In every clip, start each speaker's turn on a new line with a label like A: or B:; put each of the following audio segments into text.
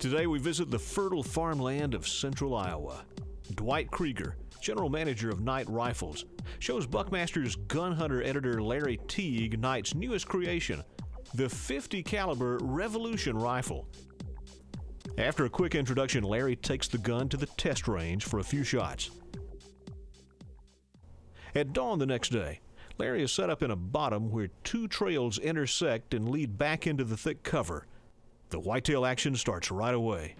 A: Today we visit the fertile farmland of central Iowa. Dwight Krieger, general manager of Knight Rifles, shows Buckmasters gun hunter editor Larry Teague Knight's newest creation, the 50 caliber Revolution rifle. After a quick introduction, Larry takes the gun to the test range for a few shots. At dawn the next day, Larry is set up in a bottom where two trails intersect and lead back into the thick cover. The whitetail action starts right away.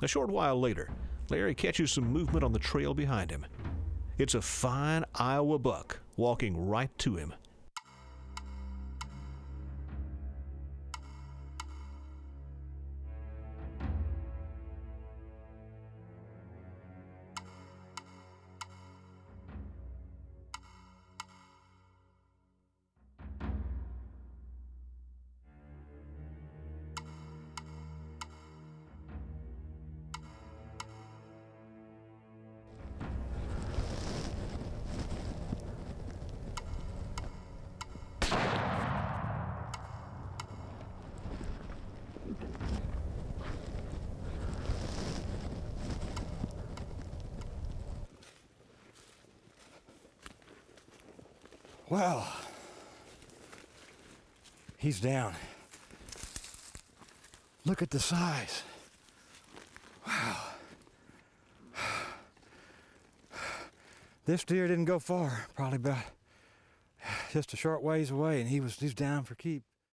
A: A short while later, Larry catches some movement on the trail behind him. It's a fine Iowa buck walking right to him.
B: Well, he's down. Look at the size. Wow. This deer didn't go far, probably about just a short ways away, and he was he's down for keep.